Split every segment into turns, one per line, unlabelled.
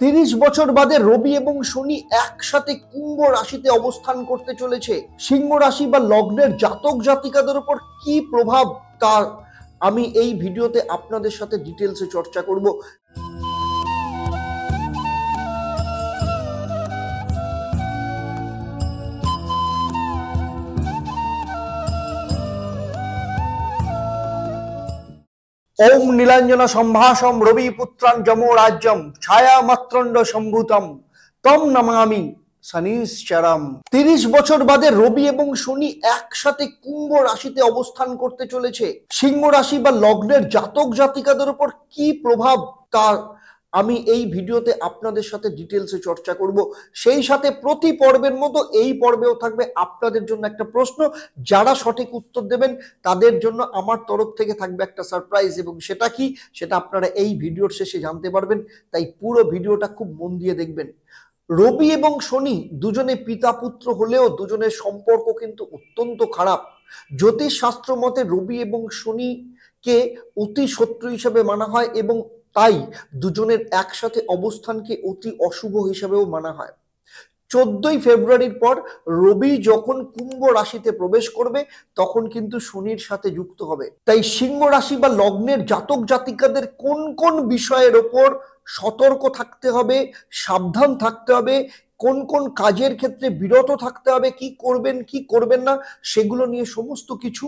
তিরিশ বছর বাদে রবি এবং শনি একসাথে কুম্ভ রাশিতে অবস্থান করতে চলেছে। সিংহ রাশি বা লগ্নের জাতক জাতিকাদের উপর কি প্রভাব? তা আমি এই ভিডিওতে আপনাদের সাথে ডিটেলসে চর্চা করব। ওম নীলাঞ্জন সম্ভাষম রবি পুত্রাং যম রাজ্যম ছায়া মাত্রণ্ড সম্ভূতম, তম নমামি শনিশ্চরম। তিরিশ বছর বাদে রবি এবং শনি একসাথে কুম্ভ রাশিতে অবস্থান করতে চলেছে। সিংহ রাশি বা লগ্নের জাতক জাতিকাদের উপর কি প্রভাব? তার আমি এই ভিডিওতে আপনাদের সাথে ডিটেলসে চর্চা করব। সেই সাথে প্রতি পর্বের মতো এই পর্বেও থাকবে আপনাদের জন্য একটা প্রশ্ন। যারা সঠিক উত্তর দেবেন, তাদের জন্য আমার তরফ থেকে থাকবে একটা সারপ্রাইজ এবং সেটা কি? সেটা আপনারা এই ভিডিওর শেষে জানতে পারবেন। তাই পুরো ভিডিওটা খুব মন দিয়ে দেখবেন। রবি এবং শনি দুজনে পিতা পুত্র হলেও দুজনের সম্পর্ক কিন্তু অত্যন্ত খারাপ। জ্যোতিষ শাস্ত্র মতে রবি এবং শনিকে অতি শত্রু হিসেবে মানা হয় এবং তাই দুজনের একসাথে অবস্থানকে অতি অশুভ হিসাবেও মানা হয়। চোদ্দই ফেব্রুয়ারির পর রবি যখন কুম্ভ রাশিতে প্রবেশ করবে, তখন কিন্তু শনির সাথে যুক্ত হবে। তাই সিংহ রাশি বা লগ্নের জাতক জাতিকাদের কোন কোন বিষয়ের ওপর সতর্ক থাকতে হবে, সাবধান থাকতে হবে, কোন কোন কাজের ক্ষেত্রে বিরত থাকতে হবে, কি করবেন কি করবেন না, সেগুলো নিয়ে সমস্ত কিছু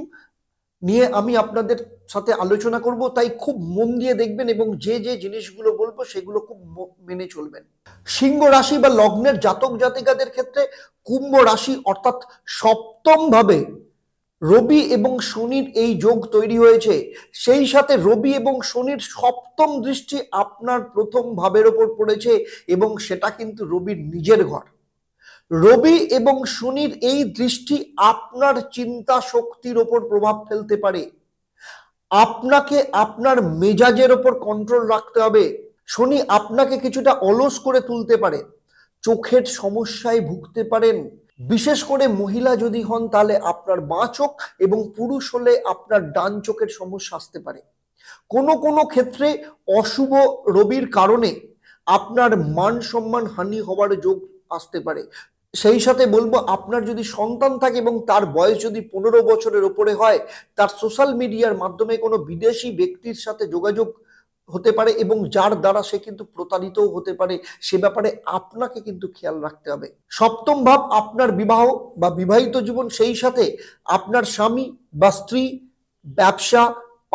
নিয়ে আমি আপনাদের সাথে আলোচনা করব, তাই খুব মন দিয়ে দেখবেন এবং যে যে জিনিসগুলো বলব সেগুলো খুব মেনে চলবেন। সিংহ রাশি বা লগ্নের জাতক জাতিকাদের ক্ষেত্রে কুম্ভ রাশি অর্থাৎ সপ্তম ভাবে রবি এবং শনির এই যোগ তৈরি হয়েছে। সেই সাথে রবি এবং শনির সপ্তম দৃষ্টি আপনার প্রথম ভাবের ওপর পড়েছে এবং সেটা কিন্তু রবির নিজের ঘর। রবি এবং শনির এই দৃষ্টি আপনার চিন্তা শক্তির ওপর প্রভাব ফেলতে পারে। আপনাকে আপনার মেজাজের ওপর কন্ট্রোল রাখতে হবে। শনি আপনাকে কিছুটা অলস করে তুলতে পারে। চোখের সমস্যায় ভুগতে পারেন। বিশেষ করে মহিলা যদি হন, তাহলে আপনার বাঁ চোখ এবং পুরুষ হলে আপনার ডান চোখের সমস্যা আসতে পারে। কোনো কোনো ক্ষেত্রে অশুভ রবির কারণে আপনার মান সম্মান হানি হওয়ার যোগ আসতে পারে। সেই সাথে বলব, আপনার যদি সন্তান থাকে এবং তার বয়স যদি পনেরো বছরের ওপরে হয়, তার সোশ্যাল মিডিয়ার মাধ্যমে কোনো বিদেশি ব্যক্তির সাথে যোগাযোগ হতে পারে এবং যার দ্বারা সে কিন্তু প্রতারিতও হতে পারে, সে ব্যাপারে আপনাকে কিন্তু খেয়াল রাখতে হবে। সপ্তম ভাব, আপনার বিবাহ বা বিবাহিত জীবন, সেই সাথে আপনার স্বামী বা স্ত্রী, ব্যবসা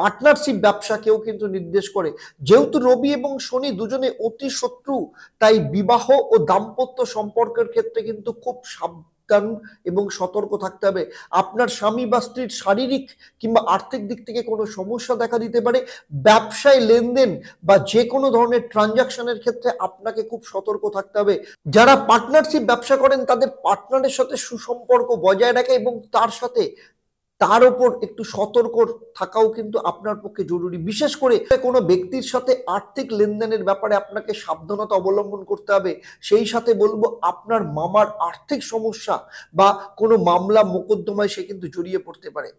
পার্টনারশিপ ব্যবসাকেও কিন্তু নির্দেশ করে। যেহেতু রবি এবং শনি দুজনে অতি শত্রু, তাই বিবাহ ও দাম্পত্য সম্পর্কের ক্ষেত্রে কিন্তু খুব সাবধান এবং সতর্ক থাকতে হবে। আপনার স্বামী বা স্ত্রীর শারীরিক কিংবা আর্থিক দিক থেকে কোনো সমস্যা দেখা দিতে পারে। ব্যবসায় লেনদেন বা যে কোনো ধরনের ট্রানজাকশনের ক্ষেত্রে আপনাকে খুব সতর্ক থাকতে হবে। যারা পার্টনারশিপ ব্যবসা করেন, তাদের পার্টনারের সাথে সুসম্পর্ক বজায় রাখে এবং তার সাথে তার ওপর একটু সতর্ক থাকাও কিন্তু আপনার পক্ষে জরুরি। বিশেষ করে কোনো ব্যক্তির সাথে আর্থিক লেনদেনের ব্যাপারে আপনাকে সাবধানতা অবলম্বন করতে হবে। সেই সাথে বলব, আপনার মামার আর্থিক সমস্যা বা কোনো মামলা মোকদ্দমায় সে কিন্তু জড়িয়ে পড়তে পারে।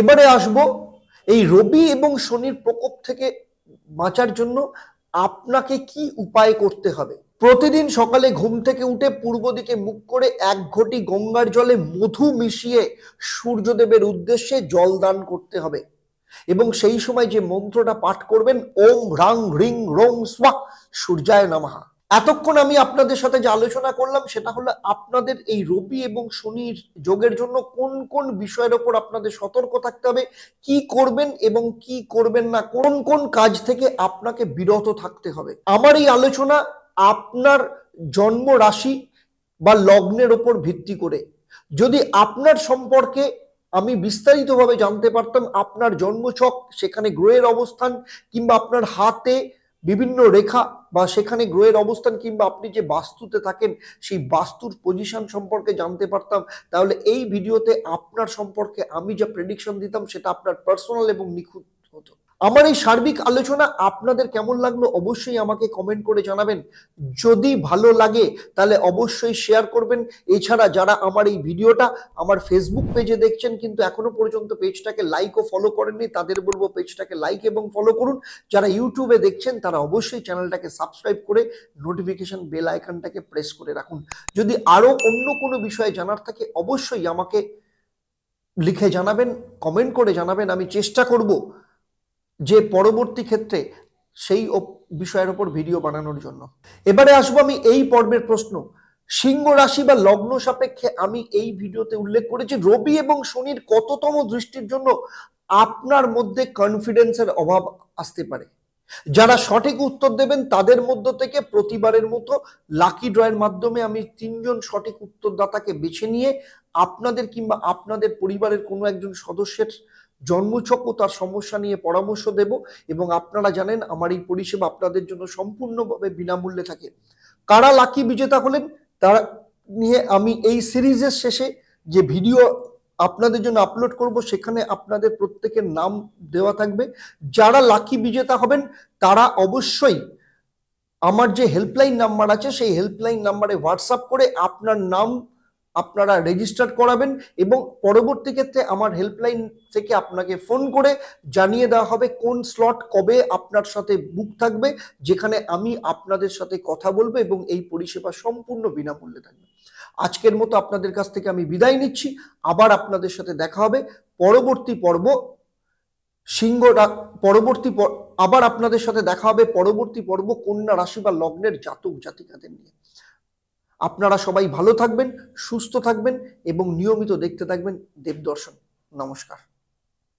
এবারে আসব, এই রবি এবং শনির প্রকোপ থেকে বাঁচার জন্য আপনাকে কি উপায় করতে হবে? প্রতিদিন সকালে ঘুম থেকে উঠে পূর্ব দিকে মুখ করে এক ঘটি গঙ্গার জলে মধু মিশিয়ে সূর্যদেবের উদ্দেশ্যে জল দান করতে হবে। এবং সেই সময় যে মন্ত্রটা পাঠ করবেন, ওম রাং রিং রং স্বা সূর্যায় নামাহা এতক্ষণ আমি আপনাদের সাথে যে আলোচনা করলাম, সেটা হলো আপনাদের এই রবি এবং শনির যোগের জন্য কোন কোন বিষয়ের ওপর আপনাদের সতর্ক থাকতে হবে, কি করবেন এবং কি করবেন না, কোন কোন কাজ থেকে আপনাকে বিরত থাকতে হবে। আমার এই আলোচনা আপনার জন্ম রাশি বা লগ্নের ওপর ভিত্তি করে। যদি আপনার সম্পর্কে আমি বিস্তারিতভাবে জানতে পারতাম, আপনার জন্মছক, সেখানে গ্রহের অবস্থান, কিংবা আপনার হাতে বিভিন্ন রেখা বা সেখানে গ্রহের অবস্থান, কিংবা আপনি যে বাস্তুতে থাকেন, সেই বাস্তুর পজিশন সম্পর্কে জানতে পারতাম, তাহলে এই ভিডিওতে আপনার সম্পর্কে আমি যা প্রেডিকশন দিতাম, সেটা আপনার পার্সোনাল এবং নিখুঁত হতো। আমার এই সার্বিক আলোচনা আপনাদের কেমন লাগল অবশ্যই আমাকে কমেন্ট করে জানাবেন। যদি ভালো লাগে, তাহলে অবশ্যই শেয়ার করবেন। এছাড়া যারা আমার এই ভিডিওটা আমার ফেসবুক পেজে দেখছেন, কিন্তু এখনও পর্যন্ত পেজটাকে লাইক ও ফলো করেননি, তাদের বলব পেজটাকে লাইক এবং ফলো করুন। যারা ইউটিউবে দেখছেন, তারা অবশ্যই চ্যানেলটাকে সাবস্ক্রাইব করে নোটিফিকেশন বেল আইকনটাকে প্রেস করে রাখুন। যদি আরও অন্য কোনো বিষয়ে জানার থাকে, অবশ্যই আমাকে লিখে জানাবেন কমেন্ট করে জানাবেন। আমি চেষ্টা করব যে পরবর্তী ক্ষেত্রে সেই বিষয়ের ওপর ভিডিও বানানোর জন্য। এবারে আসব আমি এই পর্বের প্রশ্ন। সিংহ রাশি বা লগ্ন সাপেক্ষে আমি এই ভিডিওতে উল্লেখ করেছি, রবি এবং শনির কততম দৃষ্টির জন্য আপনার মধ্যে কনফিডেন্সের অভাব আসতে পারে। যারা সঠিক উত্তর দেবেন, তাদের মধ্য থেকে প্রতিবারের মতো লাকি ড্রয়ের মাধ্যমে আমি তিনজন সঠিক উত্তরদাতাকে বেছে নিয়ে আপনাদের কিংবা আপনাদের পরিবারের কোনো একজন সদস্যের জন্মছক তার সমস্যা নিয়ে পরামর্শ দেব এবং আপনারা জানেন আমার এই পরিষেবা আপনাদের জন্য সম্পূর্ণভাবে বিনামূল্যে থাকে। কারা লাকি বিজেতা হলেন, তারা নিয়ে আমি এই সিরিজের শেষে যে ভিডিও আপনাদের জন্য আপলোড করব, সেখানে আপনাদের প্রত্যেকের নাম দেওয়া থাকবে। যারা লাকি বিজেতা হবেন, তারা অবশ্যই আমার যে হেল্পলাইন নাম্বার আছে, সেই হেল্পলাইন নাম্বারে হোয়াটসঅ্যাপ করে আপনার নাম আপনারা রেজিস্টার করাবেন এবং পরবর্তী ক্ষেত্রে আমার হেল্পলাইন থেকে আপনাকে ফোন করে জানিয়ে দেওয়া হবে কোন স্লট কবে আপনার সাথে বুক থাকবে, যেখানে আমি আপনাদের সাথে কথা বলব এবং এই পরিষেবা সম্পূর্ণ বিনামূল্যে থাকবে। আজকের মতো আপনাদের কাছ থেকে আমি বিদায় নিচ্ছি। আবার আপনাদের সাথে দেখা হবে। পরবর্তী পর্ব সিংহ পরবর্তী আবার আপনাদের সাথে দেখা হবে। পরবর্তী পর্ব কন্যা রাশি বা লগ্নের জাতক জাতিকাদের নিয়ে। আপনারা সবাই ভালো থাকবেন সুস্থ থাকবেন এবং নিয়মিত দেখতে থাকবেন দেবদর্শন। নমস্কার।